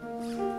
そう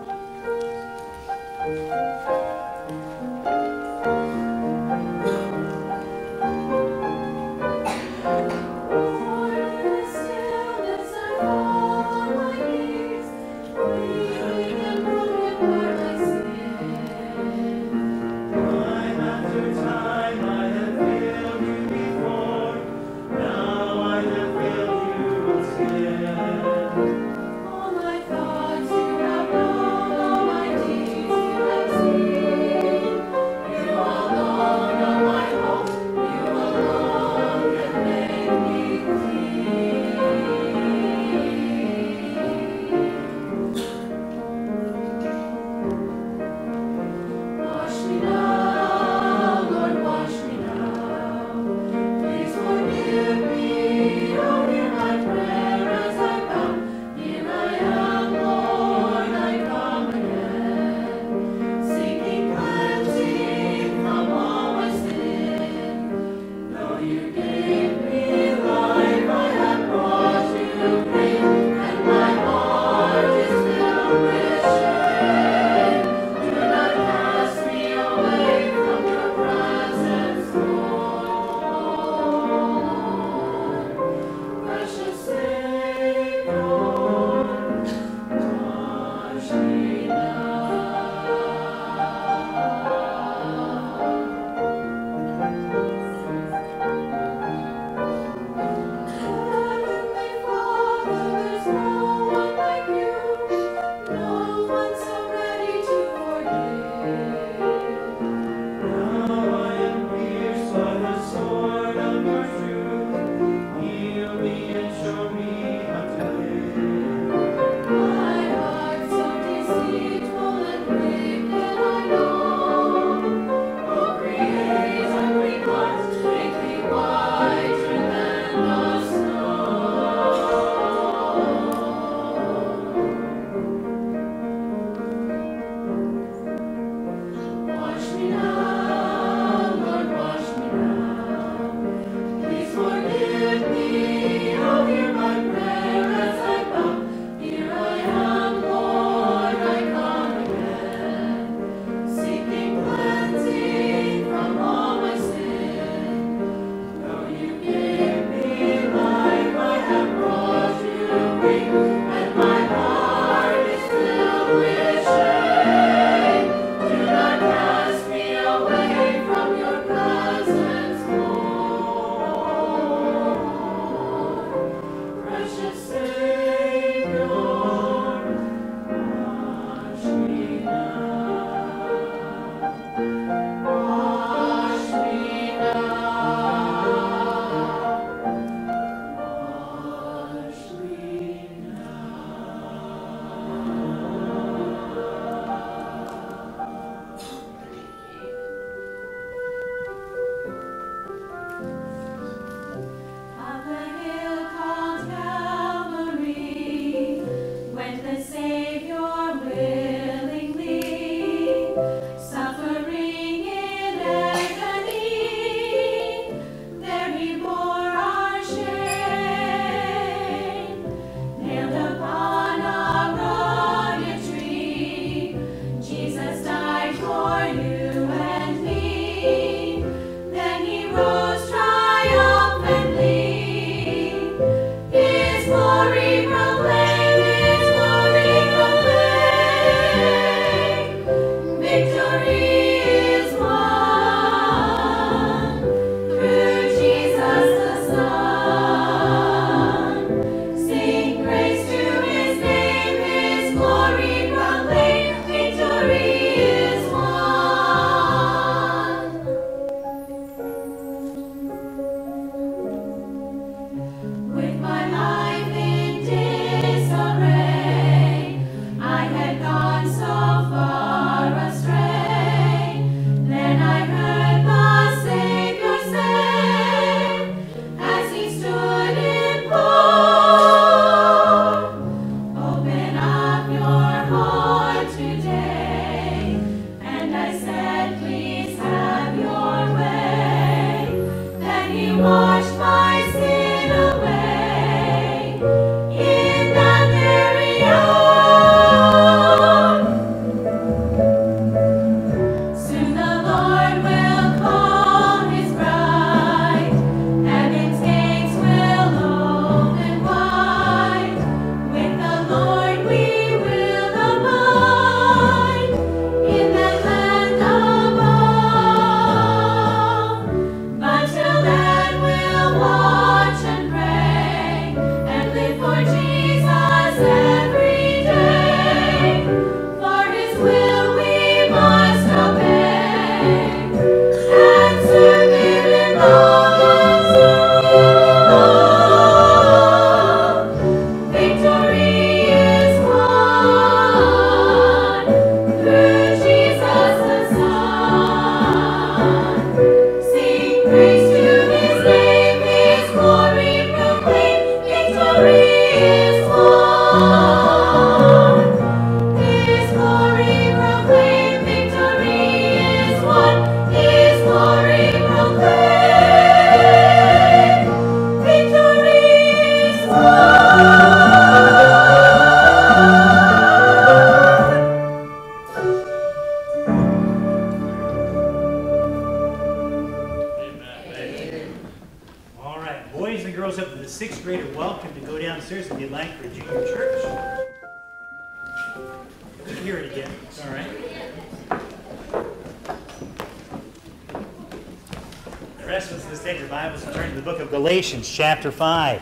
chapter 5.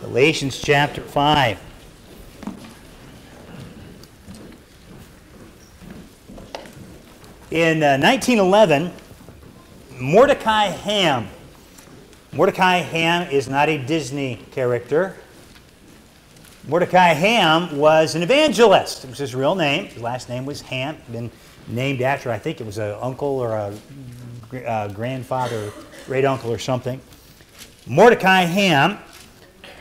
Galatians, chapter 5. In uh, 1911, Mordecai Ham. Mordecai Ham is not a Disney character. Mordecai Ham was an evangelist. It was his real name. His last name was Ham. Been named after, I think it was an uncle or a, uh, grandfather, great uncle or something. Mordecai Ham,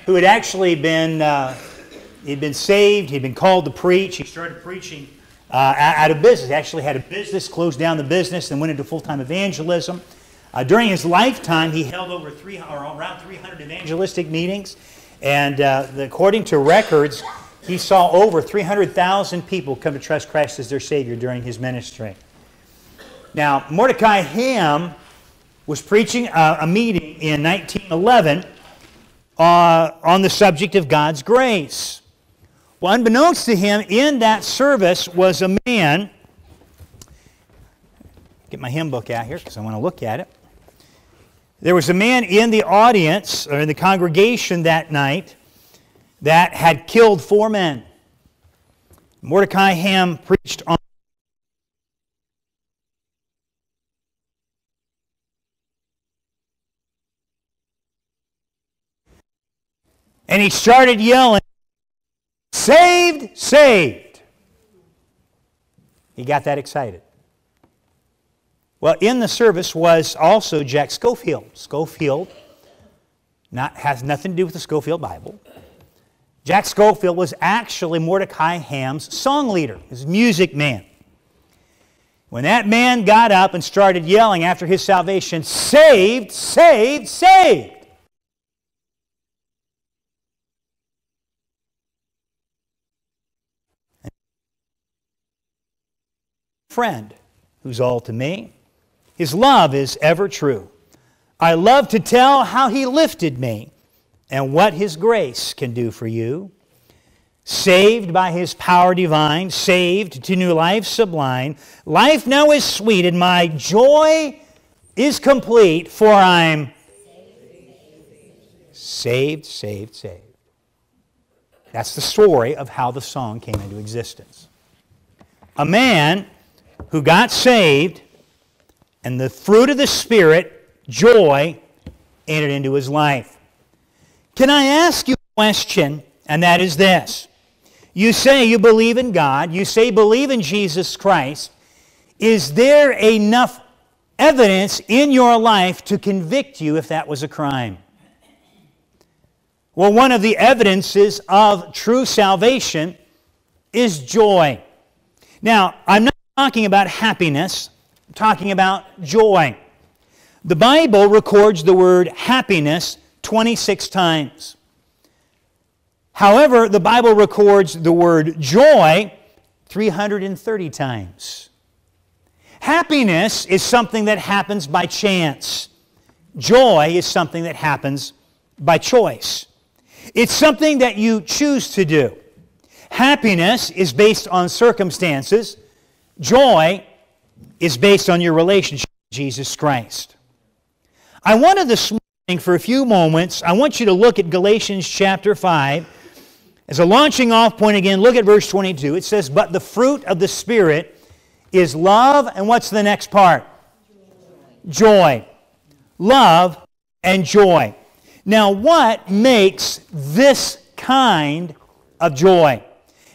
who had actually been, uh, he'd been saved, he'd been called to preach. He started preaching uh, out of business. He actually had a business, closed down the business, and went into full-time evangelism. Uh, during his lifetime, he held over three, or around 300 evangelistic meetings. And uh, the, according to records, he saw over 300,000 people come to trust Christ as their Savior during his ministry. Now, Mordecai Ham was preaching a, a meeting in 1911 uh, on the subject of God's grace. Well, unbeknownst to him, in that service was a man. Get my hymn book out here because I want to look at it. There was a man in the audience, or in the congregation that night, that had killed four men. Mordecai Ham preached on. And he started yelling, Saved, saved. He got that excited. Well, in the service was also Jack Schofield. Schofield not, has nothing to do with the Scofield Bible. Jack Schofield was actually Mordecai Ham's song leader, his music man. When that man got up and started yelling after his salvation, saved, saved, saved. Friend, who's all to me, his love is ever true. I love to tell how He lifted me and what His grace can do for you. Saved by His power divine, saved to new life sublime. Life now is sweet, and my joy is complete, for I'm saved, saved, saved. That's the story of how the song came into existence. A man who got saved and the fruit of the Spirit, joy, entered into his life. Can I ask you a question? And that is this. You say you believe in God, you say believe in Jesus Christ. Is there enough evidence in your life to convict you if that was a crime? Well, one of the evidences of true salvation is joy. Now, I'm not talking about happiness talking about joy. The Bible records the word happiness 26 times. However, the Bible records the word joy 330 times. Happiness is something that happens by chance. Joy is something that happens by choice. It's something that you choose to do. Happiness is based on circumstances. Joy is based on your relationship with Jesus Christ. I wanted this morning for a few moments, I want you to look at Galatians chapter 5. As a launching off point again, look at verse 22. It says, But the fruit of the Spirit is love, and what's the next part? Joy. Love and joy. Now, what makes this kind of joy?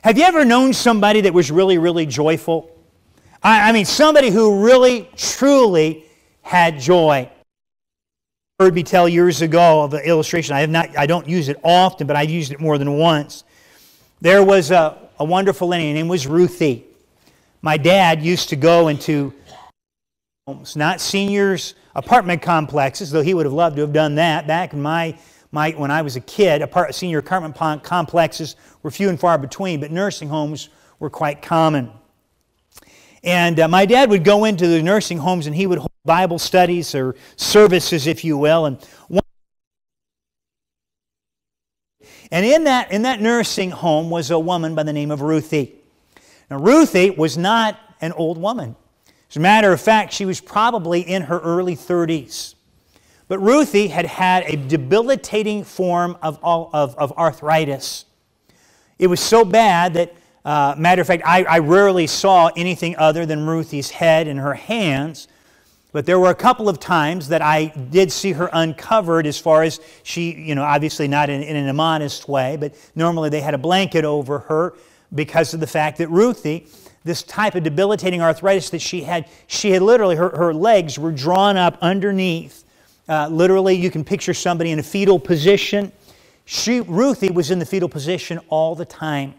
Have you ever known somebody that was really, really joyful? I, I mean, somebody who really, truly had joy. Heard me tell years ago of an illustration. I have not. I don't use it often, but I've used it more than once. There was a, a wonderful lady. Her name was Ruthie. My dad used to go into homes, not seniors apartment complexes, though he would have loved to have done that back in my, my when I was a kid. Apart, senior apartment complexes were few and far between, but nursing homes were quite common. And uh, my dad would go into the nursing homes and he would hold Bible studies or services, if you will. And one And in that, in that nursing home was a woman by the name of Ruthie. Now, Ruthie was not an old woman. As a matter of fact, she was probably in her early 30s. But Ruthie had had a debilitating form of, of, of arthritis. It was so bad that, uh, matter of fact, I, I rarely saw anything other than Ruthie's head and her hands. But there were a couple of times that I did see her uncovered as far as she, you know, obviously not in, in an immodest way, but normally they had a blanket over her because of the fact that Ruthie, this type of debilitating arthritis that she had, she had literally, her, her legs were drawn up underneath. Uh, literally, you can picture somebody in a fetal position. She, Ruthie was in the fetal position all the time.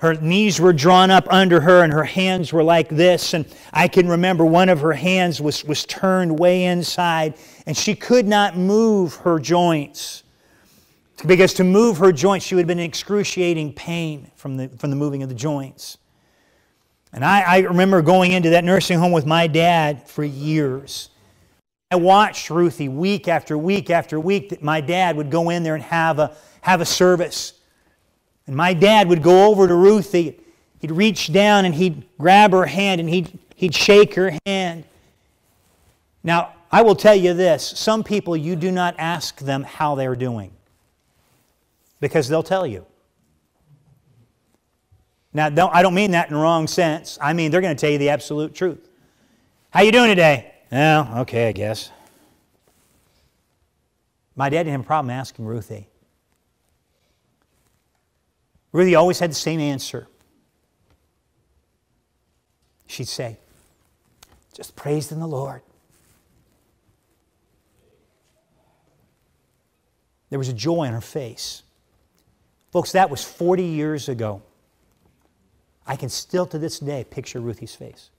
Her knees were drawn up under her and her hands were like this. And I can remember one of her hands was, was turned way inside and she could not move her joints. Because to move her joints, she would have been in excruciating pain from the, from the moving of the joints. And I, I remember going into that nursing home with my dad for years. I watched Ruthie week after week after week that my dad would go in there and have a, have a service. And my dad would go over to Ruthie. He'd reach down and he'd grab her hand and he'd, he'd shake her hand. Now, I will tell you this some people, you do not ask them how they're doing because they'll tell you. Now, don't, I don't mean that in the wrong sense. I mean, they're going to tell you the absolute truth. How you doing today? Well, okay, I guess. My dad didn't have a problem asking Ruthie. Ruthie always had the same answer. She'd say, just praise in the Lord. There was a joy on her face. Folks, that was 40 years ago. I can still to this day picture Ruthie's face.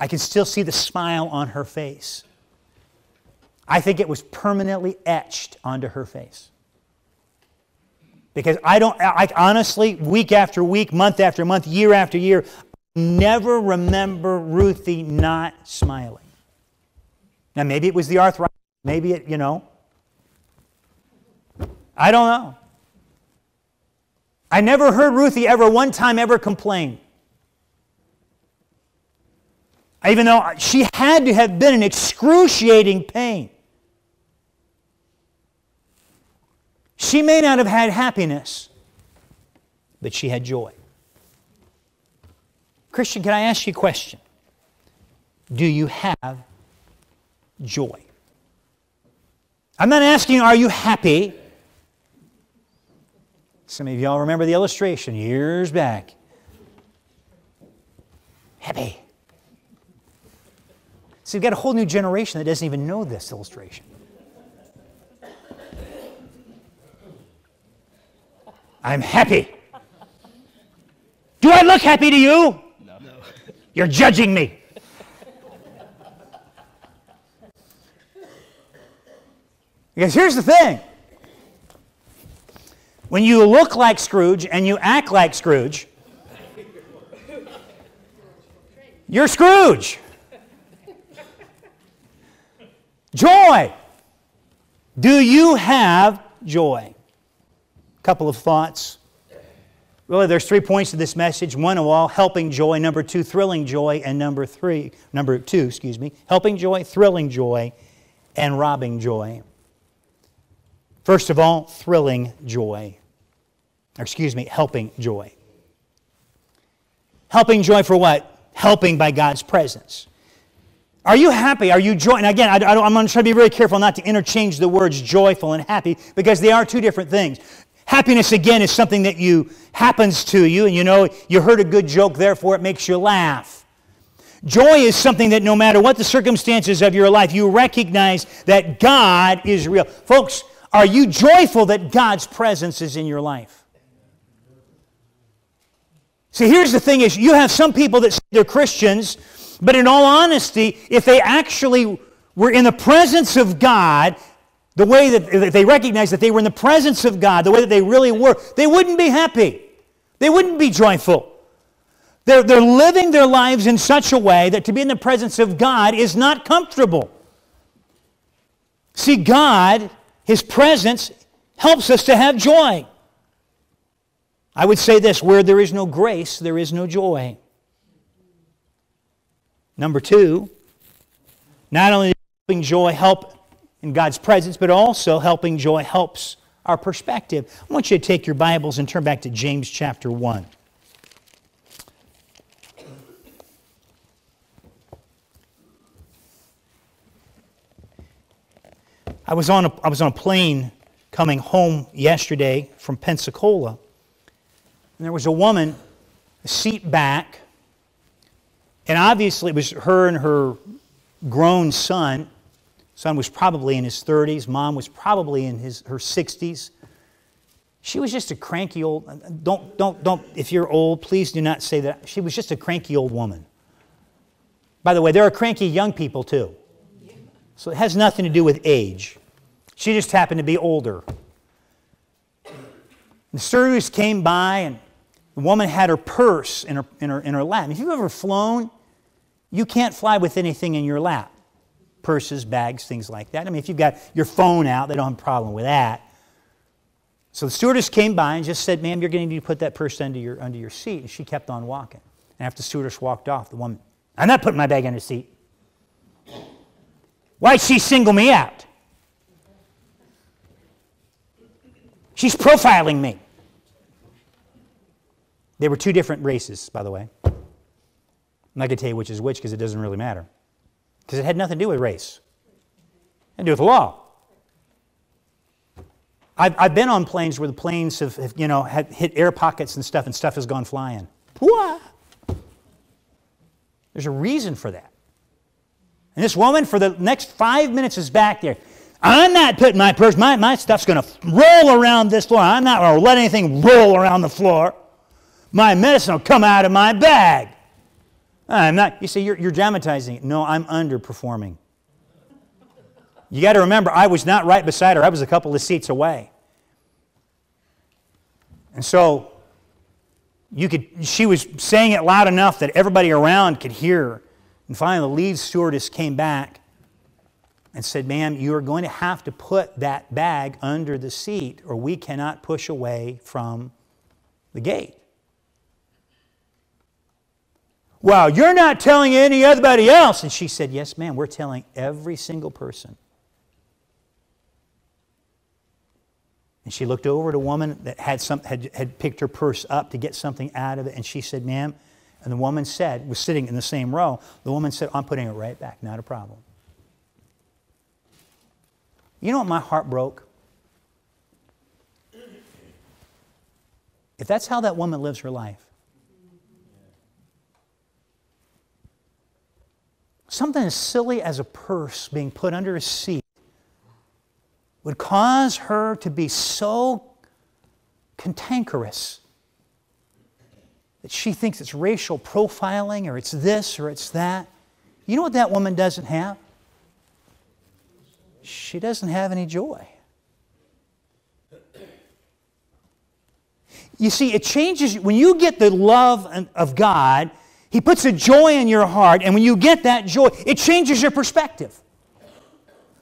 I can still see the smile on her face. I think it was permanently etched onto her face. Because I don't, I honestly, week after week, month after month, year after year, never remember Ruthie not smiling. Now, maybe it was the arthritis, maybe it, you know. I don't know. I never heard Ruthie ever one time ever complain. Even though she had to have been in excruciating pain. She may not have had happiness, but she had joy. Christian, can I ask you a question? Do you have joy? I'm not asking, are you happy? Some of y'all remember the illustration years back. Happy. So you've got a whole new generation that doesn't even know this illustration. I'm happy. Do I look happy to you? No. You're judging me. Because here's the thing when you look like Scrooge and you act like Scrooge, you're Scrooge. Joy. Do you have joy? Couple of thoughts. Really, there's three points to this message. One of all, helping joy. Number two, thrilling joy. And number three, number two, excuse me, helping joy, thrilling joy, and robbing joy. First of all, thrilling joy. Or excuse me, helping joy. Helping joy for what? Helping by God's presence. Are you happy? Are you joy? And again, I, I'm going to try to be very careful not to interchange the words joyful and happy because they are two different things. Happiness, again, is something that you happens to you, and you know you heard a good joke, therefore it makes you laugh. Joy is something that no matter what the circumstances of your life, you recognize that God is real. Folks, are you joyful that God's presence is in your life? See, here's the thing is you have some people that say they're Christians, but in all honesty, if they actually were in the presence of God, the way that they recognize that they were in the presence of God, the way that they really were, they wouldn't be happy. They wouldn't be joyful. They're, they're living their lives in such a way that to be in the presence of God is not comfortable. See, God, His presence, helps us to have joy. I would say this where there is no grace, there is no joy. Number two, not only does joy help in God's presence, but also helping joy helps our perspective. I want you to take your Bibles and turn back to James chapter 1. I was on a, I was on a plane coming home yesterday from Pensacola, and there was a woman, a seat back, and obviously it was her and her grown son. Son was probably in his 30s, mom was probably in his, her 60s. She was just a cranky old, don't, don't, don't, if you're old, please do not say that. She was just a cranky old woman. By the way, there are cranky young people too. So it has nothing to do with age. She just happened to be older. The stewardess came by, and the woman had her purse in her, in her, in her lap. If you've ever flown, you can't fly with anything in your lap purses, bags, things like that. I mean, if you've got your phone out, they don't have a problem with that. So the stewardess came by and just said, Ma'am, you're going to need to put that purse under your, under your seat. And she kept on walking. And after the stewardess walked off, the woman, I'm not putting my bag under the seat. Why'd she single me out? She's profiling me. They were two different races, by the way. I'm not going to tell you which is which because it doesn't really matter. Because it had nothing to do with race, it had to do with the law. I've, I've been on planes where the planes have, have you know, hit air pockets and stuff, and stuff has gone flying. Whoa! There's a reason for that. And this woman, for the next five minutes, is back there. I'm not putting my purse, my, my stuff's going to roll around this floor. I'm not going to let anything roll around the floor. My medicine will come out of my bag. I'm not, you say, you're, you're dramatizing it. No, I'm underperforming. You got to remember, I was not right beside her, I was a couple of seats away. And so, you could, she was saying it loud enough that everybody around could hear. And finally, the lead stewardess came back and said, Ma'am, you are going to have to put that bag under the seat, or we cannot push away from the gate. Well, you're not telling anybody else. And she said, Yes, ma'am, we're telling every single person. And she looked over at a woman that had, some, had, had picked her purse up to get something out of it. And she said, Ma'am, and the woman said, was sitting in the same row, the woman said, I'm putting it right back, not a problem. You know what my heart broke? If that's how that woman lives her life, something as silly as a purse being put under a seat would cause her to be so cantankerous that she thinks it's racial profiling or it's this or it's that. You know what that woman doesn't have? She doesn't have any joy. You see, it changes when you get the love of God he puts a joy in your heart, and when you get that joy, it changes your perspective.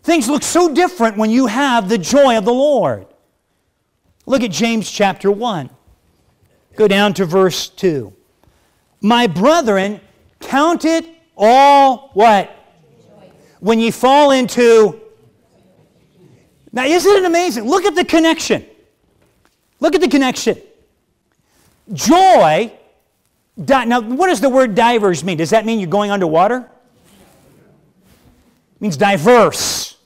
Things look so different when you have the joy of the Lord. Look at James chapter 1. Go down to verse 2. My brethren, count it all what? When ye fall into. Now, isn't it amazing? Look at the connection. Look at the connection. Joy now, what does the word divers mean? Does that mean you're going underwater? It means diverse.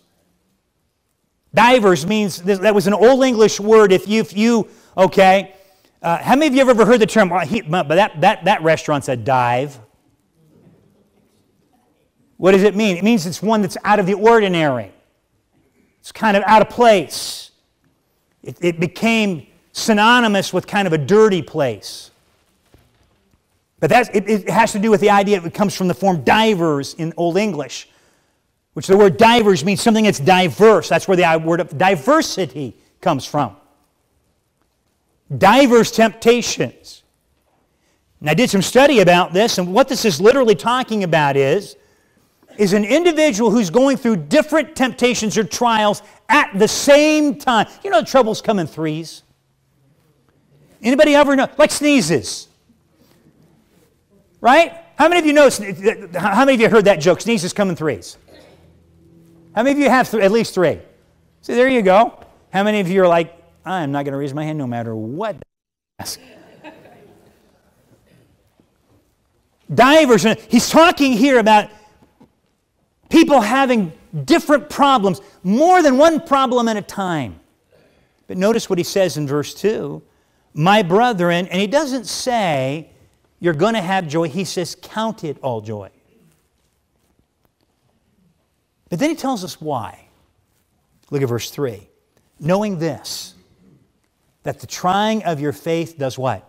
Divers means, that was an Old English word. If you, if you okay, uh, how many of you have ever heard the term, he, but that, that, that restaurant's a dive? What does it mean? It means it's one that's out of the ordinary. It's kind of out of place. It, it became synonymous with kind of a dirty place. But that's, it, it has to do with the idea that it comes from the form divers in Old English, which the word divers means something that's diverse. That's where the uh, word of diversity comes from. Diverse temptations. And I did some study about this, and what this is literally talking about is is an individual who's going through different temptations or trials at the same time. You know troubles come in threes. Anybody ever know? Like sneezes. Right? How many of you know, how many of you heard that joke? Sneezes come in threes. How many of you have th- at least three? See, there you go. How many of you are like, I'm not going to raise my hand no matter what? Divers, uh, he's talking here about people having different problems, more than one problem at a time. But notice what he says in verse 2 My brethren, and he doesn't say you're going to have joy, he says count it all joy. But then he tells us why. Look at verse 3. Knowing this, that the trying of your faith does what?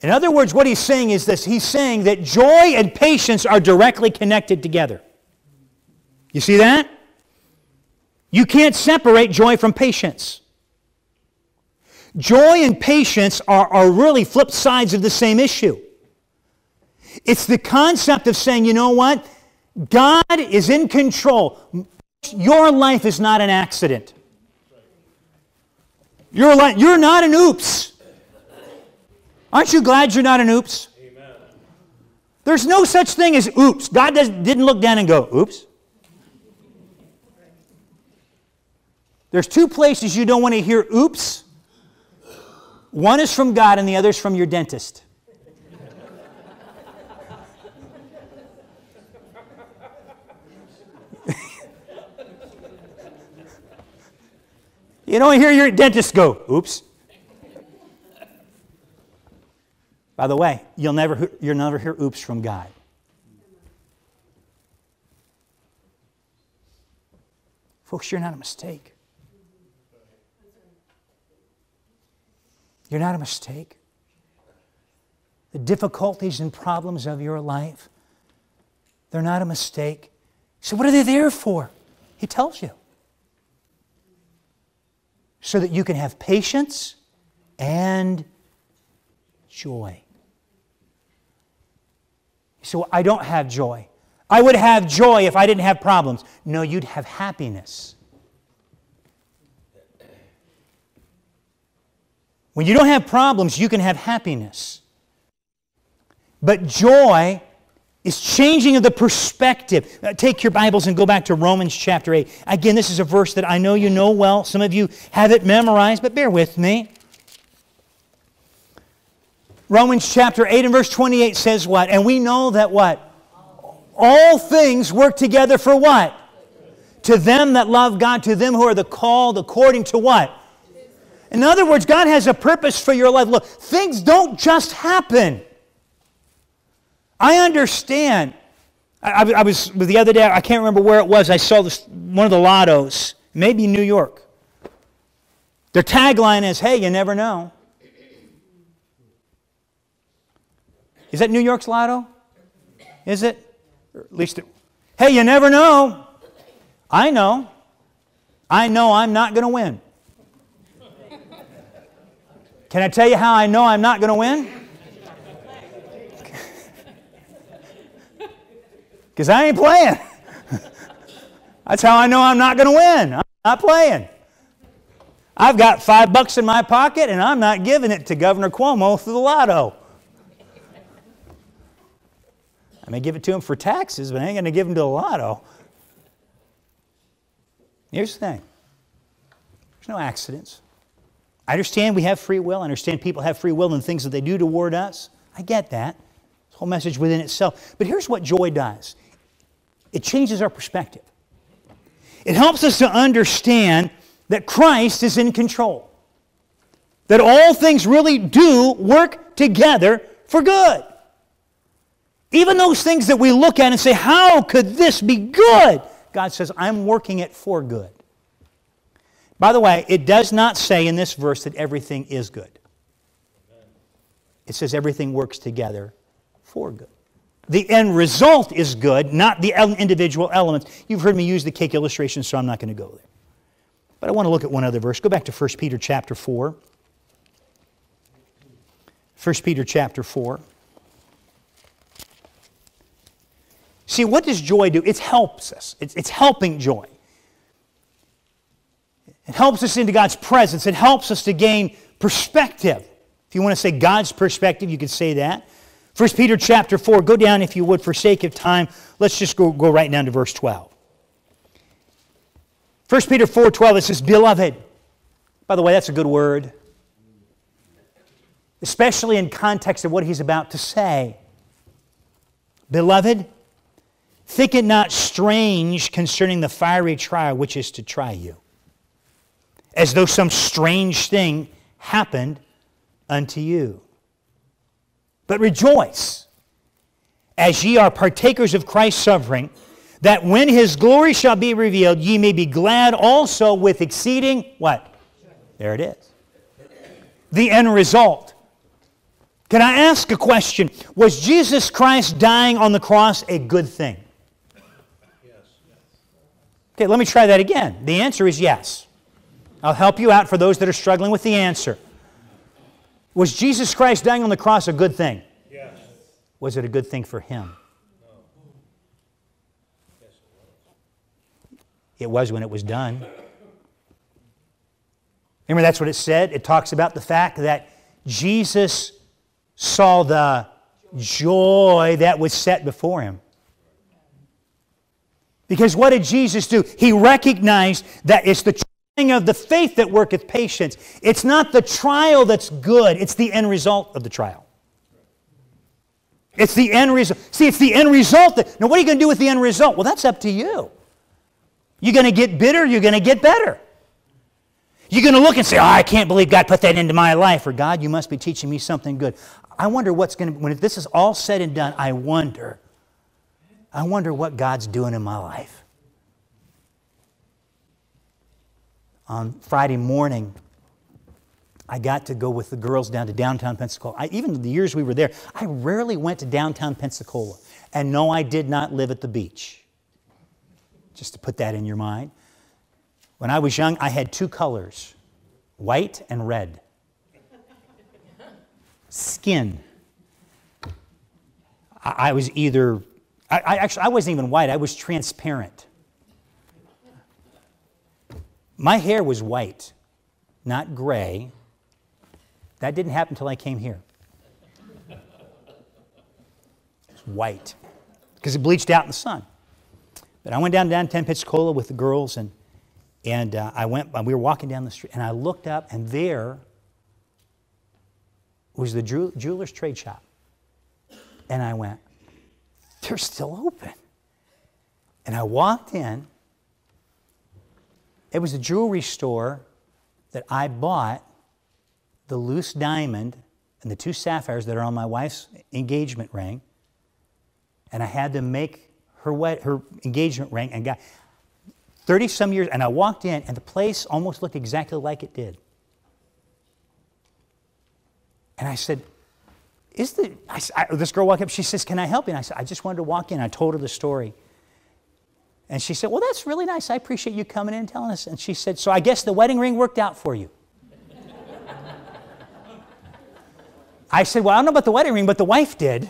In other words, what he's saying is this he's saying that joy and patience are directly connected together. You see that? You can't separate joy from patience. Joy and patience are, are really flip sides of the same issue. It's the concept of saying, you know what? God is in control. Your life is not an accident. Your life, you're not an oops. Aren't you glad you're not an oops? Amen. There's no such thing as oops. God does, didn't look down and go, oops. There's two places you don't want to hear oops. One is from God and the other is from your dentist. you don't hear your dentist go, oops. By the way, you'll never, you'll never hear oops from God. Folks, you're not a mistake. You're not a mistake. The difficulties and problems of your life, they're not a mistake. So, what are they there for? He tells you. So that you can have patience and joy. So I don't have joy. I would have joy if I didn't have problems. No, you'd have happiness. When you don't have problems, you can have happiness. But joy is changing of the perspective. Uh, take your Bibles and go back to Romans chapter 8. Again, this is a verse that I know you know well. Some of you have it memorized, but bear with me. Romans chapter 8 and verse 28 says what? And we know that what? All things work together for what? To them that love God, to them who are the called according to what? In other words, God has a purpose for your life. Look, things don't just happen. I understand. I, I, was the other day. I can't remember where it was. I saw this one of the lottos, maybe New York. Their tagline is, "Hey, you never know." Is that New York's lotto? Is it? Or at least, it, hey, you never know. I know. I know I'm not going to win. Can I tell you how I know I'm not going to win? Because I ain't playing. That's how I know I'm not going to win. I'm not playing. I've got five bucks in my pocket and I'm not giving it to Governor Cuomo through the lotto. I may give it to him for taxes, but I ain't going to give him to the lotto. Here's the thing there's no accidents. I understand we have free will. I understand people have free will in things that they do toward us. I get that. This whole message within itself. But here's what joy does it changes our perspective. It helps us to understand that Christ is in control, that all things really do work together for good. Even those things that we look at and say, How could this be good? God says, I'm working it for good. By the way, it does not say in this verse that everything is good. It says everything works together for good. The end result is good, not the individual elements. You've heard me use the cake illustration, so I'm not going to go there. But I want to look at one other verse. Go back to 1 Peter chapter 4. 1 Peter chapter 4. See, what does joy do? It helps us, it's, it's helping joy. It helps us into God's presence, it helps us to gain perspective. If you want to say God's perspective, you could say that. 1 Peter chapter 4, go down if you would for sake of time. Let's just go, go right down to verse 12. 1 Peter 4 12, it says, Beloved. By the way, that's a good word, especially in context of what he's about to say. Beloved, think it not strange concerning the fiery trial which is to try you, as though some strange thing happened unto you. But rejoice as ye are partakers of Christ's suffering that when his glory shall be revealed, ye may be glad also with exceeding what? There it is. The end result. Can I ask a question? Was Jesus Christ dying on the cross a good thing? Yes. Okay, let me try that again. The answer is yes. I'll help you out for those that are struggling with the answer. Was Jesus Christ dying on the cross a good thing? Yes. Was it a good thing for him? It was when it was done. Remember, that's what it said? It talks about the fact that Jesus saw the joy that was set before him. Because what did Jesus do? He recognized that it's the of the faith that worketh patience. It's not the trial that's good, it's the end result of the trial. It's the end result. See, it's the end result. That, now, what are you going to do with the end result? Well, that's up to you. You're going to get bitter, you're going to get better. You're going to look and say, Oh, I can't believe God put that into my life. Or, God, you must be teaching me something good. I wonder what's going to, when this is all said and done, I wonder, I wonder what God's doing in my life. On Friday morning, I got to go with the girls down to downtown Pensacola. I, even the years we were there, I rarely went to downtown Pensacola. And no, I did not live at the beach just to put that in your mind. When I was young, I had two colors white and red. Skin. I, I was either, I, I, actually, I wasn't even white, I was transparent. My hair was white, not gray. That didn't happen until I came here. It's white because it bleached out in the sun. But I went down to downtown Pensacola with the girls, and, and uh, I went, we were walking down the street, and I looked up, and there was the jeweler's trade shop. And I went, they're still open. And I walked in. It was a jewelry store that I bought the loose diamond and the two sapphires that are on my wife's engagement ring. And I had them make her, wed- her engagement ring and got 30 some years. And I walked in, and the place almost looked exactly like it did. And I said, is the, I, I, this girl walked up, she says, Can I help you? And I said, I just wanted to walk in. I told her the story. And she said, Well, that's really nice. I appreciate you coming in and telling us. And she said, So I guess the wedding ring worked out for you. I said, Well, I don't know about the wedding ring, but the wife did.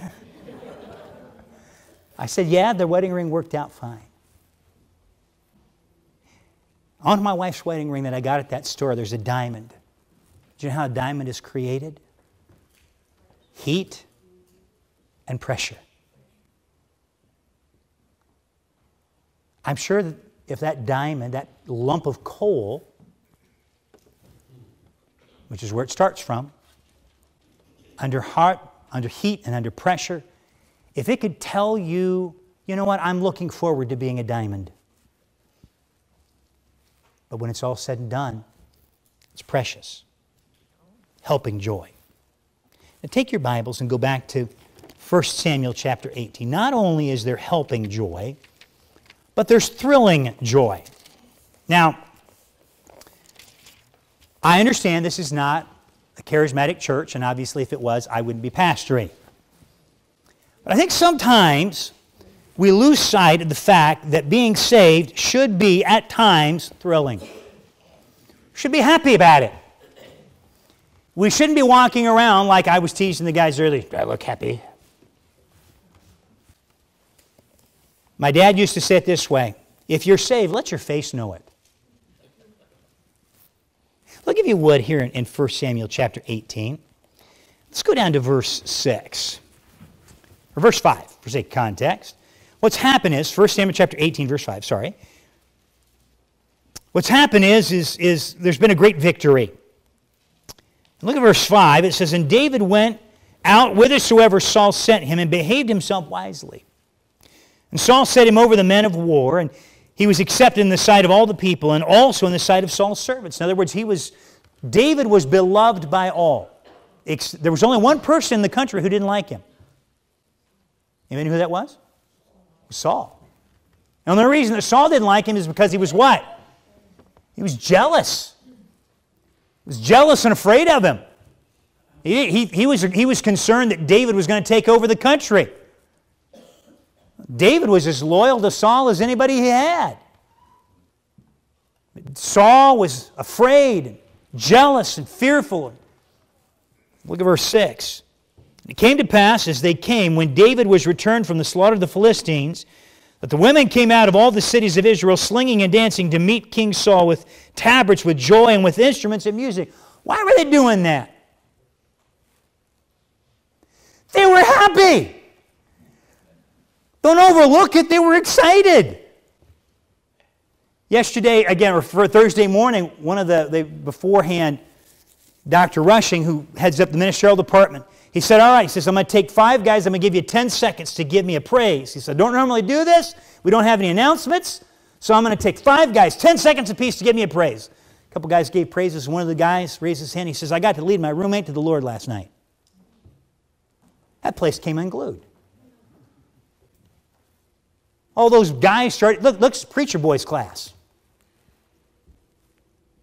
I said, Yeah, the wedding ring worked out fine. On my wife's wedding ring that I got at that store, there's a diamond. Do you know how a diamond is created? Heat and pressure. I'm sure that if that diamond, that lump of coal, which is where it starts from, under heart, under heat and under pressure, if it could tell you, you know what, I'm looking forward to being a diamond. But when it's all said and done, it's precious. Helping joy. Now take your Bibles and go back to 1 Samuel chapter 18. Not only is there helping joy, but there's thrilling joy. Now, I understand this is not a charismatic church, and obviously, if it was, I wouldn't be pastoring. But I think sometimes we lose sight of the fact that being saved should be, at times, thrilling. Should be happy about it. We shouldn't be walking around like I was teasing the guys earlier. Do I look happy? My dad used to say it this way if you're saved, let your face know it. Look, if you would, here in, in 1 Samuel chapter 18. Let's go down to verse 6. Or verse 5, for sake of context. What's happened is, 1 Samuel chapter 18, verse 5, sorry. What's happened is, is, is there's been a great victory. Look at verse 5. It says, And David went out whithersoever Saul sent him and behaved himself wisely. And Saul set him over the men of war, and he was accepted in the sight of all the people and also in the sight of Saul's servants. In other words, he was, David was beloved by all. There was only one person in the country who didn't like him. You know who that was? Saul. And the reason that Saul didn't like him is because he was what? He was jealous. He was jealous and afraid of him. He, he, he, was, he was concerned that David was going to take over the country. David was as loyal to Saul as anybody he had. Saul was afraid, and jealous, and fearful. Look at verse 6. It came to pass as they came, when David was returned from the slaughter of the Philistines, that the women came out of all the cities of Israel, slinging and dancing to meet King Saul with tabrets, with joy, and with instruments of music. Why were they doing that? They were happy. Don't overlook it, they were excited. Yesterday, again, or for Thursday morning, one of the, beforehand, Dr. Rushing, who heads up the ministerial department, he said, All right, he says, I'm going to take five guys, I'm going to give you 10 seconds to give me a praise. He said, Don't normally do this. We don't have any announcements. So I'm going to take five guys, 10 seconds apiece to give me a praise. A couple guys gave praises. One of the guys raised his hand. He says, I got to lead my roommate to the Lord last night. That place came unglued. All those guys started, look, look, Preacher Boys class.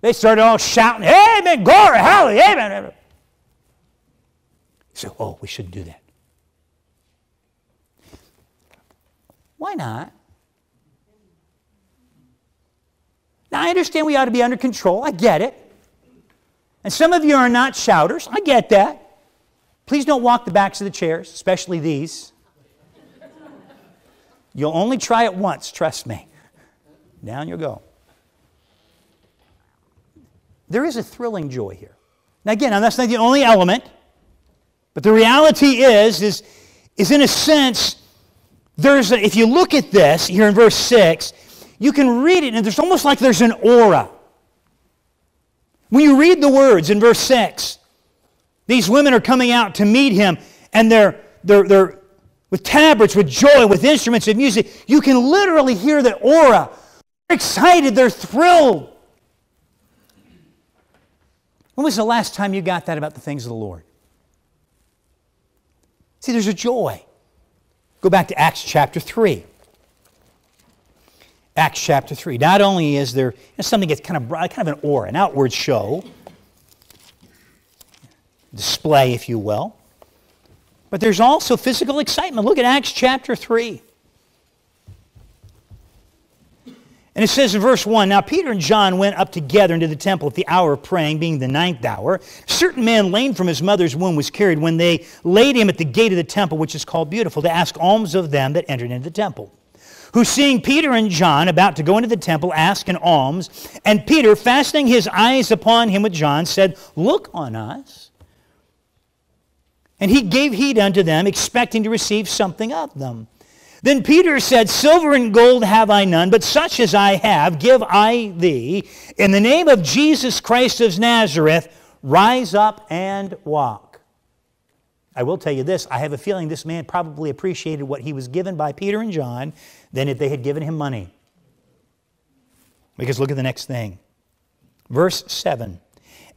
They started all shouting, Amen, glory, hallelujah, amen. You say, oh, we shouldn't do that. Why not? Now, I understand we ought to be under control. I get it. And some of you are not shouters. I get that. Please don't walk the backs of the chairs, especially these. You'll only try it once, trust me. Down you go. There is a thrilling joy here. Now, again, that's not the only element, but the reality is, is, is in a sense, there's a, if you look at this here in verse 6, you can read it, and there's almost like there's an aura. When you read the words in verse 6, these women are coming out to meet him, and they're, they're, they're with tabrets, with joy, with instruments of music. You can literally hear the aura. They're excited, they're thrilled. When was the last time you got that about the things of the Lord? See, there's a joy. Go back to Acts chapter 3. Acts chapter 3. Not only is there something that's kind of, kind of an aura, an outward show, display, if you will, but there's also physical excitement. Look at Acts chapter 3. And it says in verse 1 Now Peter and John went up together into the temple at the hour of praying, being the ninth hour. Certain man, lame from his mother's womb, was carried when they laid him at the gate of the temple, which is called Beautiful, to ask alms of them that entered into the temple. Who, seeing Peter and John about to go into the temple, asked an alms. And Peter, fastening his eyes upon him with John, said, Look on us. And he gave heed unto them, expecting to receive something of them. Then Peter said, Silver and gold have I none, but such as I have give I thee. In the name of Jesus Christ of Nazareth, rise up and walk. I will tell you this I have a feeling this man probably appreciated what he was given by Peter and John than if they had given him money. Because look at the next thing. Verse 7.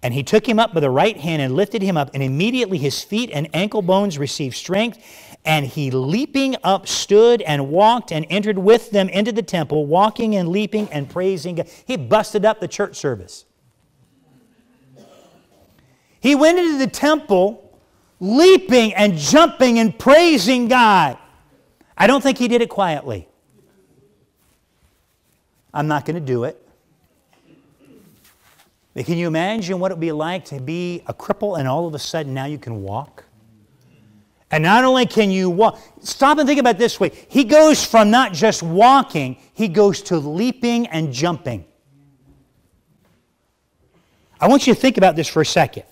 And he took him up by the right hand and lifted him up, and immediately his feet and ankle bones received strength. And he leaping up stood and walked and entered with them into the temple, walking and leaping and praising God. He busted up the church service. He went into the temple leaping and jumping and praising God. I don't think he did it quietly. I'm not going to do it. Can you imagine what it would be like to be a cripple and all of a sudden now you can walk? And not only can you walk, stop and think about this way. He goes from not just walking, he goes to leaping and jumping. I want you to think about this for a second.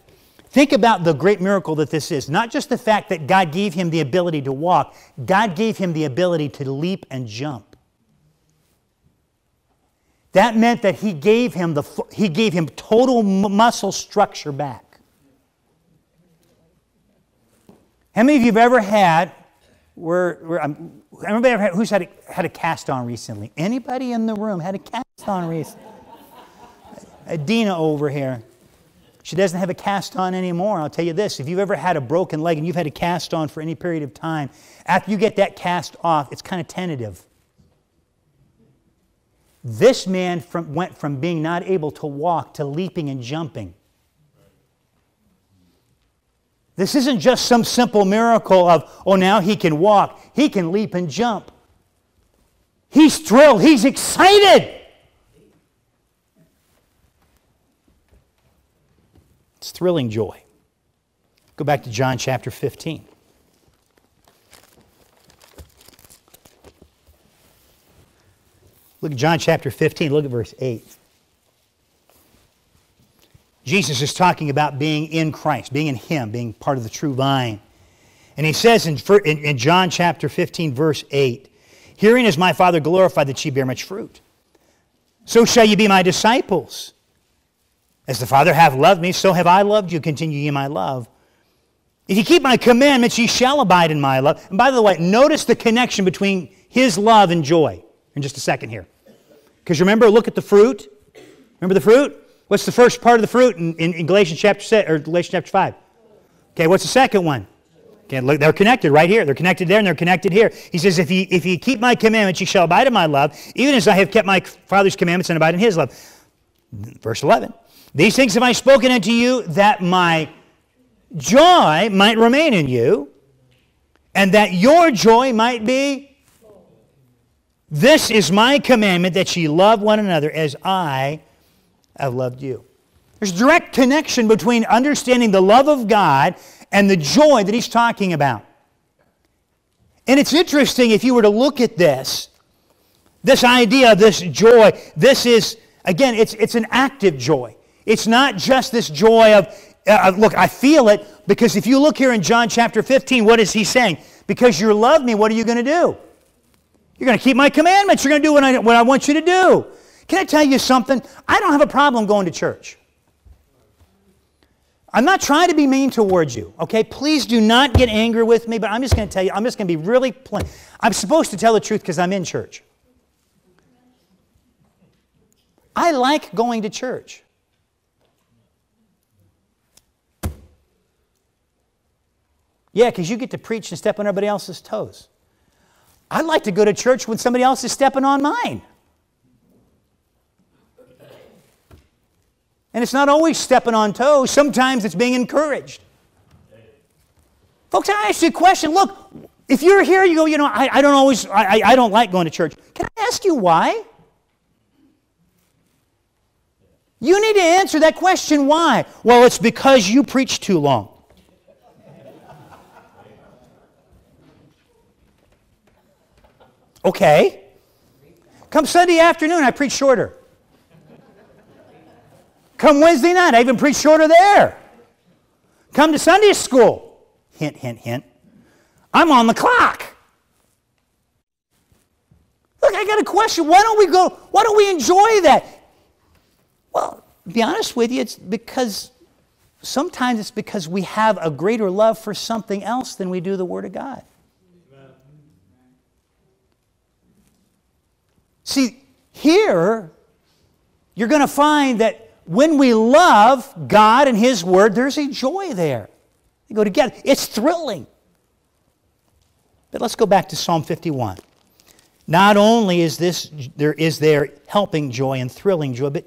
Think about the great miracle that this is. Not just the fact that God gave him the ability to walk, God gave him the ability to leap and jump. That meant that he gave him, the, he gave him total muscle structure back. How many of you have ever had, where, where um, anybody ever had, who's had a, had a cast on recently? Anybody in the room had a cast on recently? Dina over here. She doesn't have a cast on anymore. I'll tell you this if you've ever had a broken leg and you've had a cast on for any period of time, after you get that cast off, it's kind of tentative. This man from, went from being not able to walk to leaping and jumping. This isn't just some simple miracle of, oh, now he can walk, he can leap and jump. He's thrilled, he's excited. It's thrilling joy. Go back to John chapter 15. Look at John chapter 15, look at verse 8. Jesus is talking about being in Christ, being in Him, being part of the true vine. And he says in, in, John chapter 15, verse 8, Herein is my Father glorified that ye bear much fruit. So shall ye be my disciples. As the Father hath loved me, so have I loved you. Continue ye my love. If ye keep my commandments, ye shall abide in my love. And by the way, notice the connection between his love and joy in just a second here. Because remember, look at the fruit. Remember the fruit? What's the first part of the fruit in, in, in Galatians chapter 6 or Galatians chapter 5? Okay, what's the second one? Okay, look, they're connected right here. They're connected there and they're connected here. He says, if you, if you keep my commandments, you shall abide in my love, even as I have kept my Father's commandments and abide in his love. Verse 11. These things have I spoken unto you that my joy might remain in you, and that your joy might be. This is my commandment that ye love one another as I have loved you. There's a direct connection between understanding the love of God and the joy that he's talking about. And it's interesting if you were to look at this, this idea of this joy, this is, again, it's, it's an active joy. It's not just this joy of, uh, look, I feel it, because if you look here in John chapter 15, what is he saying? Because you love me, what are you going to do? You're going to keep my commandments. You're going to do what I, what I want you to do. Can I tell you something? I don't have a problem going to church. I'm not trying to be mean towards you, okay? Please do not get angry with me, but I'm just going to tell you, I'm just going to be really plain. I'm supposed to tell the truth because I'm in church. I like going to church. Yeah, because you get to preach and step on everybody else's toes. I'd like to go to church when somebody else is stepping on mine. And it's not always stepping on toes, sometimes it's being encouraged. Folks, I ask you a question. Look, if you're here, you go, you know, I, I don't always, I, I don't like going to church. Can I ask you why? You need to answer that question why. Well, it's because you preach too long. Okay. Come Sunday afternoon, I preach shorter. Come Wednesday night, I even preach shorter there. Come to Sunday school. Hint, hint, hint. I'm on the clock. Look, I got a question. Why don't we go? Why don't we enjoy that? Well, to be honest with you, it's because sometimes it's because we have a greater love for something else than we do the Word of God. See, here, you're going to find that when we love God and His Word, there's a joy there. They go together. It's thrilling. But let's go back to Psalm 51. Not only is this there is there helping joy and thrilling joy, but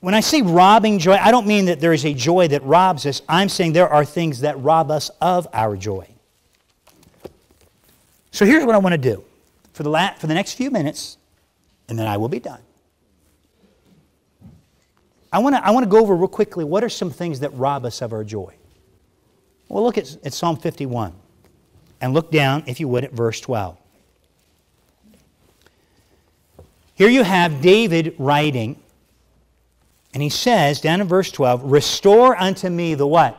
when I say robbing joy, I don't mean that there is a joy that robs us. I'm saying there are things that rob us of our joy. So here's what I want to do for the, la- for the next few minutes, and then I will be done. I want to I go over real quickly what are some things that rob us of our joy. Well, look at, at Psalm 51 and look down, if you would, at verse 12. Here you have David writing, and he says, down in verse 12, Restore unto me the what?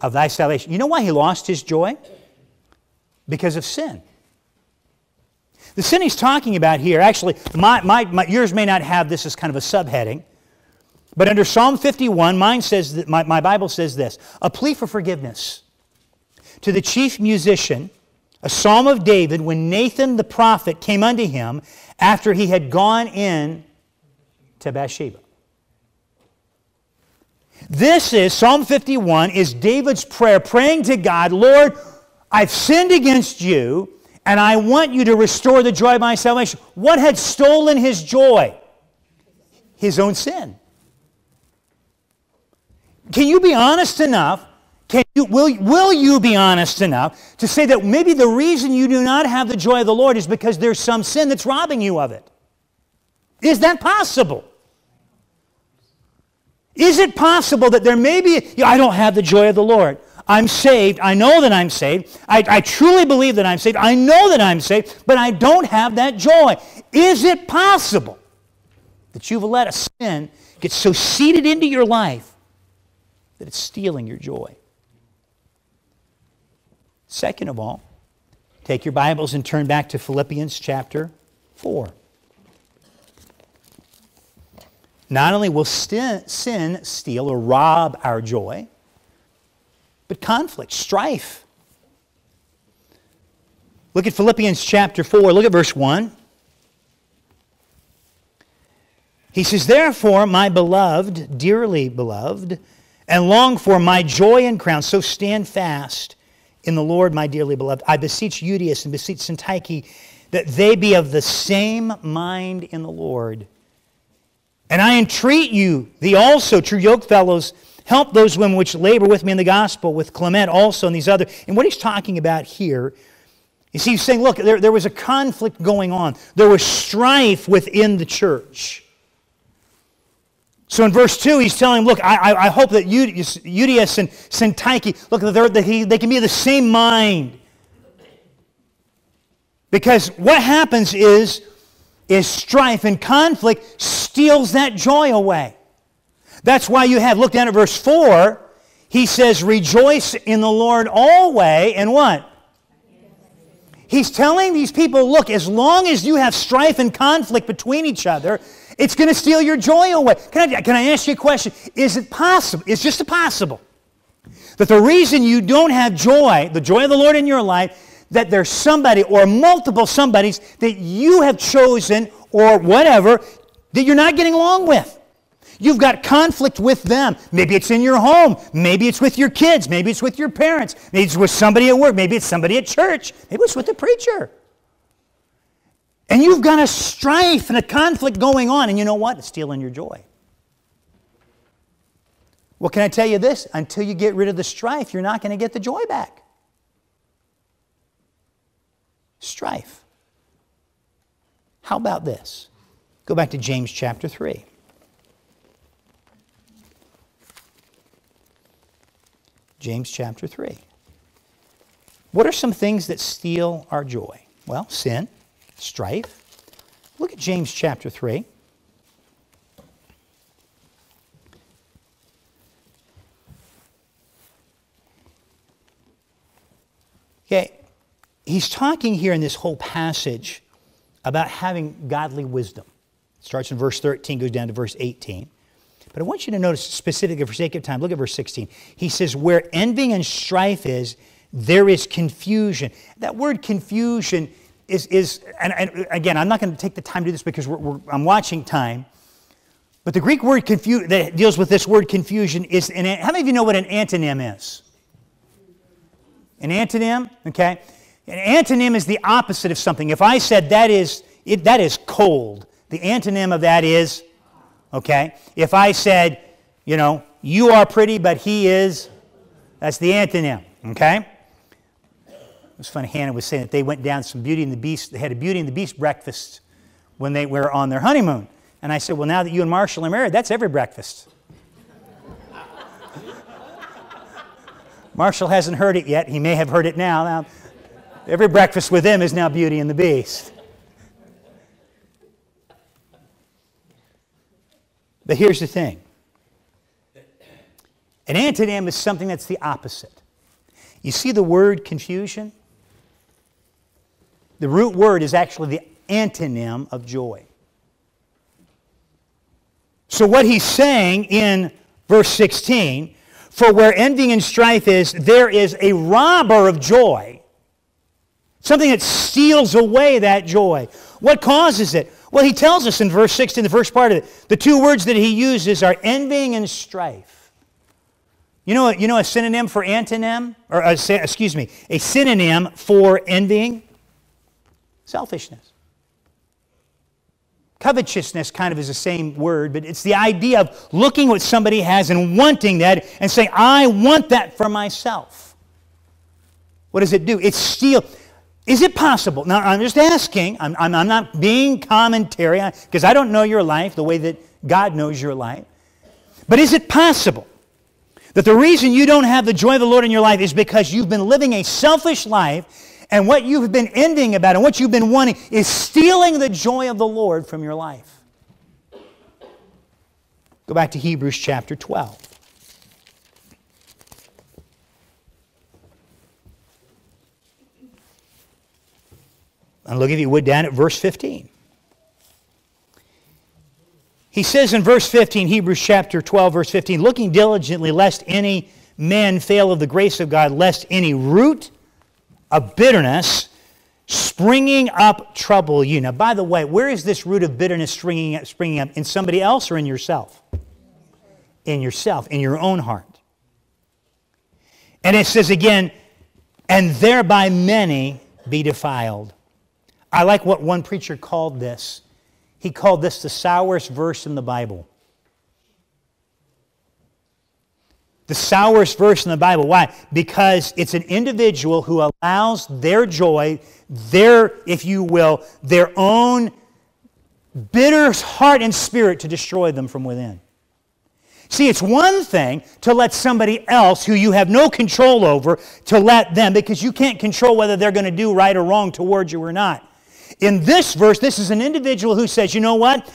Of thy salvation. You know why he lost his joy? Because of sin. The sin he's talking about here, actually, my, my, my, yours may not have this as kind of a subheading, but under Psalm 51, mine says that, my, my Bible says this a plea for forgiveness. To the chief musician, a psalm of David when Nathan the prophet came unto him after he had gone in to Bathsheba. This is Psalm 51 is David's prayer praying to God, Lord, I've sinned against you and I want you to restore the joy of my salvation. What had stolen his joy? His own sin. Can you be honest enough can you, will, will you be honest enough to say that maybe the reason you do not have the joy of the Lord is because there's some sin that's robbing you of it? Is that possible? Is it possible that there may be, you know, I don't have the joy of the Lord. I'm saved. I know that I'm saved. I, I truly believe that I'm saved. I know that I'm saved, but I don't have that joy. Is it possible that you've let a sin get so seated into your life that it's stealing your joy? Second of all, take your Bibles and turn back to Philippians chapter 4. Not only will sin steal or rob our joy, but conflict, strife. Look at Philippians chapter 4. Look at verse 1. He says, Therefore, my beloved, dearly beloved, and long for my joy and crown, so stand fast in the Lord, my dearly beloved. I beseech Euodias and beseech Syntyche that they be of the same mind in the Lord. And I entreat you, the also, true yoke fellows, help those women which labor with me in the gospel, with Clement also and these other. And what he's talking about here is he's saying, look, there, there was a conflict going on. There was strife within the church. So in verse 2, he's telling him, look, I, I hope that Euodias and Syntyche, look, that he, they can be of the same mind. Because what happens is, is strife and conflict steals that joy away. That's why you have, look down at verse 4, he says, rejoice in the Lord always, and what? He's telling these people, look, as long as you have strife and conflict between each other, it's going to steal your joy away. Can I, can I ask you a question? Is it possible? It's just possible that the reason you don't have joy, the joy of the Lord in your life, that there's somebody or multiple somebodies that you have chosen or whatever that you're not getting along with. You've got conflict with them. Maybe it's in your home. Maybe it's with your kids. Maybe it's with your parents. Maybe it's with somebody at work. Maybe it's somebody at church. Maybe it's with the preacher. And you've got a strife and a conflict going on, and you know what? It's stealing your joy. Well, can I tell you this? Until you get rid of the strife, you're not going to get the joy back. Strife. How about this? Go back to James chapter 3. James chapter 3. What are some things that steal our joy? Well, sin, strife. Look at James chapter 3. Okay, he's talking here in this whole passage about having godly wisdom. It starts in verse 13, goes down to verse 18. But I want you to notice specifically for sake of time, look at verse 16. He says, Where envying and strife is, there is confusion. That word confusion is, is and, and again, I'm not going to take the time to do this because we're, we're, I'm watching time. But the Greek word confu- that deals with this word confusion is, an, how many of you know what an antonym is? An antonym, okay? An antonym is the opposite of something. If I said that is, it, that is cold, the antonym of that is okay? If I said, you know, you are pretty, but he is, that's the antonym, okay? It was funny, Hannah was saying that they went down some Beauty and the Beast, they had a Beauty and the Beast breakfast when they were on their honeymoon. And I said, well, now that you and Marshall are married, that's every breakfast. Marshall hasn't heard it yet. He may have heard it now. now every breakfast with him is now Beauty and the Beast. But here's the thing an antonym is something that's the opposite. You see the word confusion? The root word is actually the antonym of joy. So, what he's saying in verse 16 for where envy and strife is, there is a robber of joy, something that steals away that joy. What causes it? Well, he tells us in verse 16, the first part of it, the two words that he uses are envying and strife. You know, you know a synonym for antonym? Or, uh, a, excuse me, a synonym for envying? Selfishness. Covetousness kind of is the same word, but it's the idea of looking what somebody has and wanting that and saying, I want that for myself. What does it do? It steals. Is it possible? Now, I'm just asking. I'm, I'm, I'm not being commentary because I don't know your life the way that God knows your life. But is it possible that the reason you don't have the joy of the Lord in your life is because you've been living a selfish life and what you've been envying about and what you've been wanting is stealing the joy of the Lord from your life. Go back to Hebrews chapter 12. And look, if you would, down at verse 15. He says in verse 15, Hebrews chapter 12, verse 15, looking diligently lest any man fail of the grace of God, lest any root of bitterness springing up trouble you. Now, by the way, where is this root of bitterness springing up, springing up? In somebody else or in yourself? In yourself, in your own heart. And it says again, and thereby many be defiled. I like what one preacher called this. He called this the sourest verse in the Bible. the sourest verse in the Bible. Why? Because it's an individual who allows their joy, their, if you will, their own bitter heart and spirit to destroy them from within. See, it's one thing to let somebody else who you have no control over to let them because you can't control whether they're going to do right or wrong towards you or not. In this verse, this is an individual who says, you know what?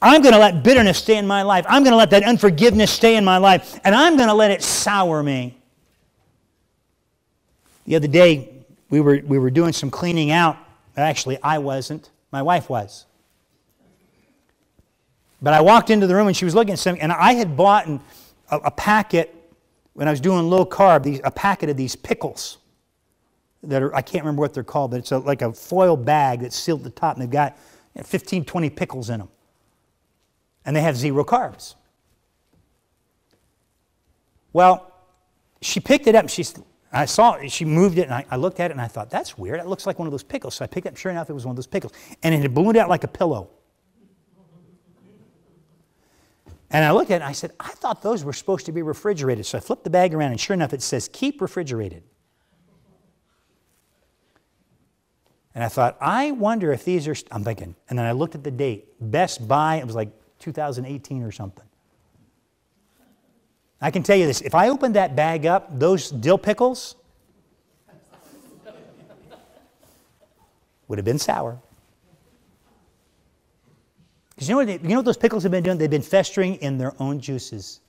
I'm going to let bitterness stay in my life. I'm going to let that unforgiveness stay in my life, and I'm going to let it sour me. The other day, we were, we were doing some cleaning out. Actually, I wasn't, my wife was. But I walked into the room and she was looking at something, and I had bought a, a packet when I was doing low carb, these, a packet of these pickles that are, I can't remember what they're called, but it's a, like a foil bag that's sealed at the top, and they've got you 15, 20 pickles in them and they have zero carbs. Well, she picked it up and she, I saw it, she moved it and I, I, looked at it and I thought, that's weird. It looks like one of those pickles. So I picked it up, sure enough, it was one of those pickles. And it had ballooned out like a pillow. And I looked at it and I said, I thought those were supposed to be refrigerated. So I flipped the bag around and sure enough, it says, keep refrigerated. And I thought, I wonder if these are, I'm thinking, and then I looked at the date. Best By, it was like 2018 or something. I can tell you this if I opened that bag up, those dill pickles would have been sour. Because you know, what you know what those pickles have been doing? They've been festering in their own juices.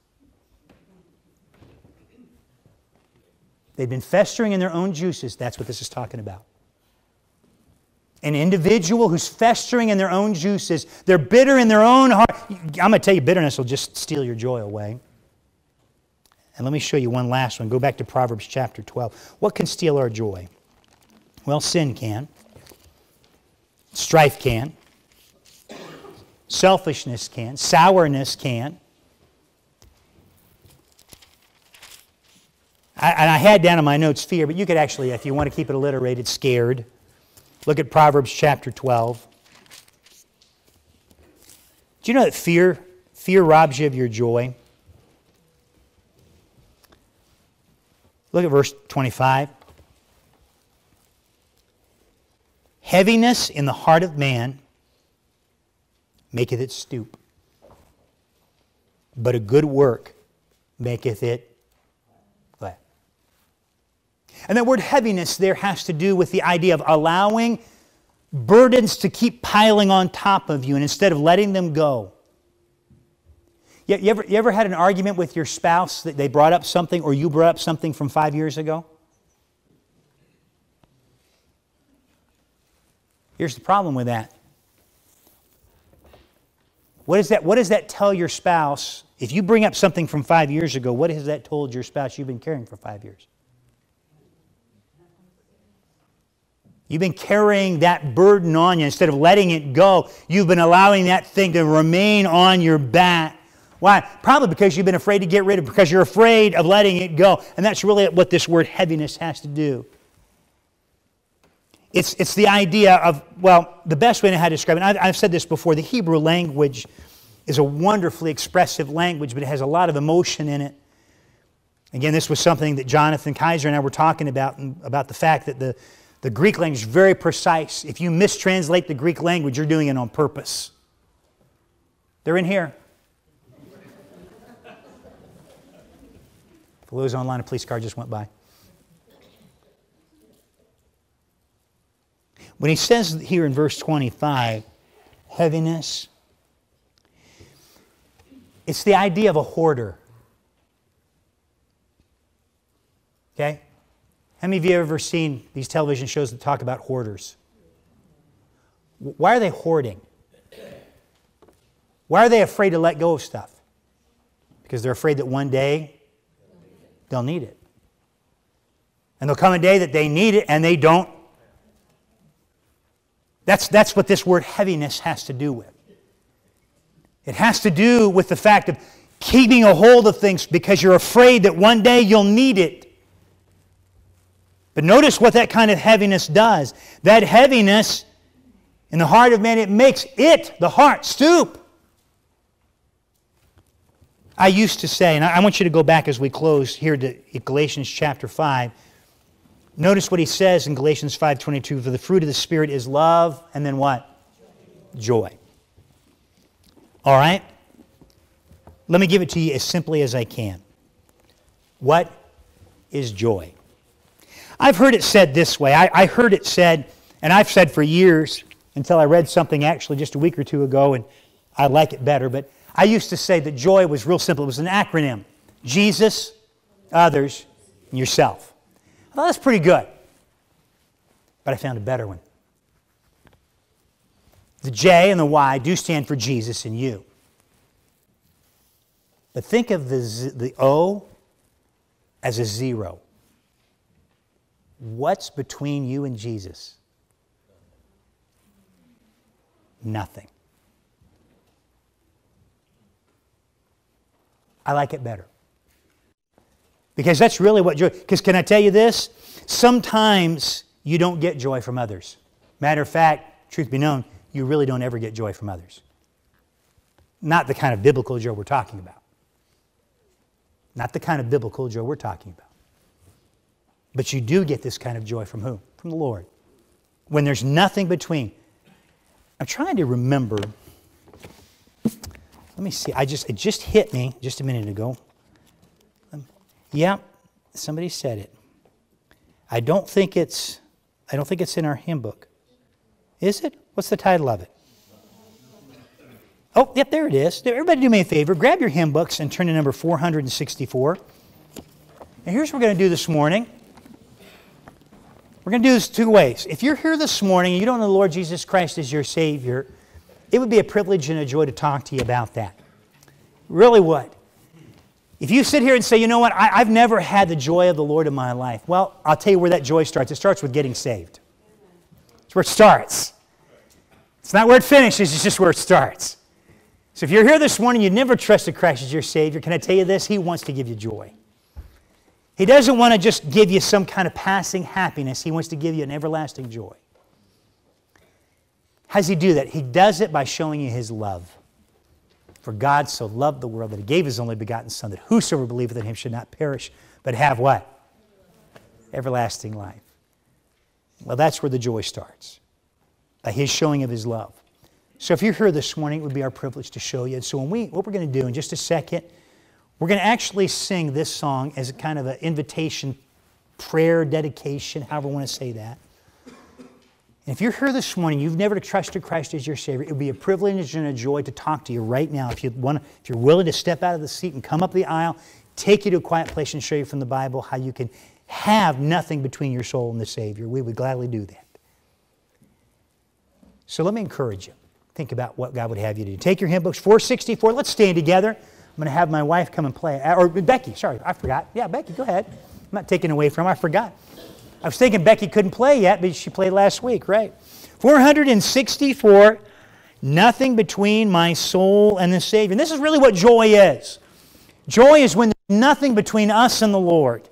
They've been festering in their own juices. That's what this is talking about an individual who's festering in their own juices, they're bitter in their own heart. I'm going to tell you, bitterness will just steal your joy away. And let me show you one last one. Go back to Proverbs chapter 12. What can steal our joy? Well, sin can, strife can, selfishness can, sourness can. I, and I had down in my notes fear, but you could actually, if you want to keep it alliterated, scared. Look at Proverbs chapter 12. Do you know that fear, fear robs you of your joy? Look at verse 25. Heaviness in the heart of man maketh it stoop, but a good work maketh it. And that word heaviness there has to do with the idea of allowing burdens to keep piling on top of you and instead of letting them go. You, you, ever, you ever had an argument with your spouse that they brought up something or you brought up something from five years ago? Here's the problem with that. What, is that. what does that tell your spouse? If you bring up something from five years ago, what has that told your spouse you've been carrying for five years? You've been carrying that burden on you instead of letting it go. You've been allowing that thing to remain on your back. Why? Probably because you've been afraid to get rid of it, because you're afraid of letting it go. And that's really what this word heaviness has to do. It's, it's the idea of, well, the best way to how to describe it, I've, I've said this before, the Hebrew language is a wonderfully expressive language, but it has a lot of emotion in it. Again, this was something that Jonathan Kaiser and I were talking about, about the fact that the, the Greek language is very precise. If you mistranslate the Greek language, you're doing it on purpose. They're in here. For those online, a police car just went by. When he says here in verse 25, heaviness, it's the idea of a hoarder. Okay? How many of you have ever seen these television shows that talk about hoarders? Why are they hoarding? Why are they afraid to let go of stuff? Because they're afraid that one day they'll need it. And there'll come a day that they need it and they don't that's, that's what this word heaviness has to do with. It has to do with the fact of keeping a hold of things because you're afraid that one day you'll need it. But notice what that kind of heaviness does. That heaviness in the heart of man, it makes it, the heart, stoop. I used to say, and I want you to go back as we close here to Galatians chapter 5. Notice what he says in Galatians 5:22 for the fruit of the spirit is love and then what? Joy. All right? Let me give it to you as simply as I can. What is joy? I've heard it said this way. I, I heard it said, and I've said for years until I read something actually just a week or two ago, and I like it better. But I used to say that joy was real simple. It was an acronym Jesus, others, and yourself. Well, that's pretty good. But I found a better one. The J and the Y do stand for Jesus and you. But think of the, Z, the O as a zero. What's between you and Jesus? Nothing. I like it better. Because that's really what joy, because can I tell you this? Sometimes you don't get joy from others. Matter of fact, truth be known, you really don't ever get joy from others. Not the kind of biblical joy we're talking about. Not the kind of biblical joy we're talking about. But you do get this kind of joy from who? From the Lord. When there's nothing between. I'm trying to remember. Let me see. I just it just hit me just a minute ago. Um, yeah, somebody said it. I don't think it's I don't think it's in our hymn book. Is it? What's the title of it? Oh, yep, there it is. Everybody do me a favor. Grab your hymn books and turn to number 464. And here's what we're going to do this morning. We're going to do this two ways. If you're here this morning and you don't know the Lord Jesus Christ as your Savior, it would be a privilege and a joy to talk to you about that. Really would. If you sit here and say, you know what, I, have never had the joy of the Lord in my life, well, I'll tell you where that joy starts. It starts with getting saved. It's where it starts. It's not where it finishes, it's just where it starts. So if you're here this morning, you never trusted Christ as your Savior, can I tell you this? He wants to give you joy. He doesn't want to just give you some kind of passing happiness, He wants to give you an everlasting joy. How does He do that? He does it by showing you His love. For God so loved the world that he gave his only begotten Son, that whosoever believeth in him should not perish, but have what? Everlasting life. Well, that's where the joy starts, by his showing of his love. So if you're here this morning, it would be our privilege to show you. And so when we, what we're going to do in just a second, we're going to actually sing this song as a kind of an invitation prayer, dedication, however you want to say that. And if you're here this morning, you've never trusted Christ as your Savior, it would be a privilege and a joy to talk to you right now. If, you want, if you're willing to step out of the seat and come up the aisle, take you to a quiet place and show you from the Bible how you can have nothing between your soul and the Savior, we would gladly do that. So let me encourage you. Think about what God would have you do. Take your hymn books, 464. Let's stand together. I'm going to have my wife come and play. Uh, or Becky, sorry, I forgot. Yeah, Becky, go ahead. I'm not taking away from her. I forgot. I was thinking Becky couldn't play yet, but she played last week, right? 464, nothing between my soul and the Savior. And this is really what joy is. Joy is when there's nothing between us and the Lord.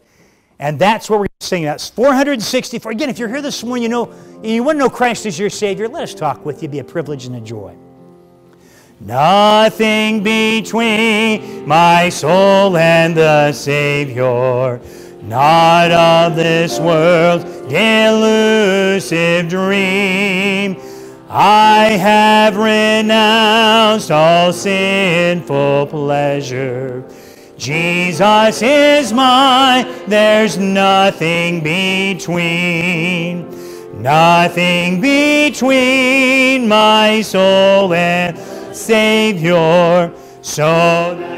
And that's what we're singing. That's 464. Again, if you're here this morning, you know, you want to know Christ as your Savior, let us talk with you. It'd be a privilege and a joy. Nothing between my soul and the Savior, not of this world's delusive dream. I have renounced all sinful pleasure Jesus is mine, there's nothing between. Nothing between my soul and Savior, so that